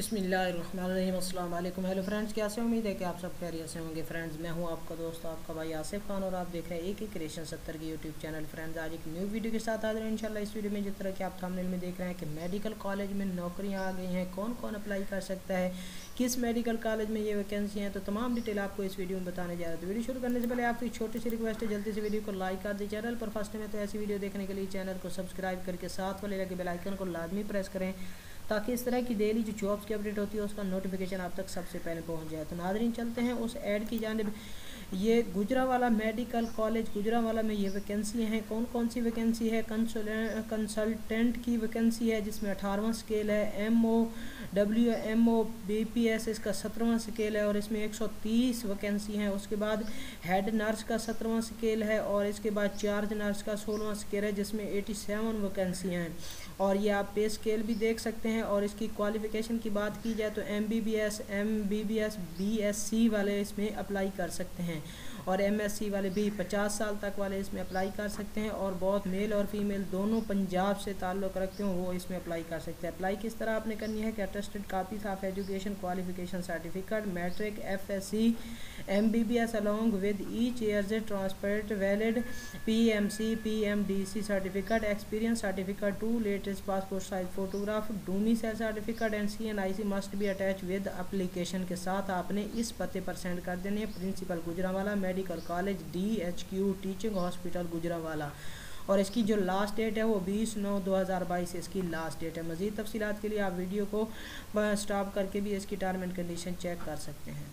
वालेकुम। Hello friends कैसे उम्मीद है कि आप सब खैरियत से होंगे? फ्रेंड्स, मैं हूँ आपका दोस्त, आपका भाई आसिफ खान और आप देख रहे हैं एक ही क्रिएशन सत्तर की यूट्यूब चैनल फ्रेंड्स, आज एक न्यू वीडियो के साथ आ रहे हैं। इंशाल्लाह इस वीडियो में जिस तरह कि आप थंबनेल में देख रहे हैं कि मेडिकल कॉलेज में नौकरियाँ आ गई हैं कौन कौन अप्लाई कर सकता है, किस मेडिकल कॉलेज में ये वैकेंसी हैं तो तमाम डिटेल आपको इस वीडियो में बताने जा रहे हैं। तो वीडियो शुरू करने से पहले आपकी छोटी सी रिक्वेस्ट है, जल्दी से वीडियो को लाइक कर दी चैनल पर फ़र्स्ट में तो ऐसी वीडियो देखने के लिए चैनल को सब्सक्राइब करके साथ वाले लगे बेलाइकन को लाजमी प्रेस करें। ताकि इस तरह की डेली जो जॉब्स की अपडेट होती है, उसका नोटिफिकेशन आप तक सबसे पहले पहुँच जाए। तो नादरीन चलते हैं उस एड की जानब। ये गुजरावाला मेडिकल कॉलेज गुजरावाला में ये वैकेंसी हैं। कौन कौन सी वैकेंसी है? कंसल्टेंट की वैकेंसी है, जिसमें अठारहवा स्केल है। M O W M O B P S इसका सत्रहवा स्केल है और इसमें 130 वैकेंसी हैं। उसके बाद हेड नर्स का सत्रहवा स्केल है और इसके बाद चार्ज नर्स का सोलहवा स्केल है, जिसमें 87 वैकेंसी हैं। और ये आप पे स्केल भी देख सकते हैं और इसकी क्वालिफ़िकेशन की बात की जाए तो M B B S M B B S B S C वाले इसमें अप्लाई कर सकते हैं। और एम एस सी वाले भी 50 साल तक वाले इसमें अप्लाई कर सकते हैं और बहुत मेल और फीमेल दोनों पंजाब से ताल्लुक़ रखते हो, वो इसमें अप्लाई कर सकते हैं। अप्लाई किस तरह आपने करनी है? कि attested copies of education qualification certificate, matric F S C M B B S along with each years transparent, valid P M C P M D C certificate, experience certificate, two latest passport size photograph, domicile certificate, and C N I C must be attach with application के साथ आपने इस पते पर send कर देने principal Gujranwala medical college D H Q teaching hospital Gujranwala. और इसकी जो लास्ट डेट है वो 20 नौ 2022 इसकी लास्ट डेट है। मज़ीद तफसीत के लिए आप वीडियो को स्टॉप करके भी इसकी टर्म एंड कंडीशन चेक कर सकते हैं।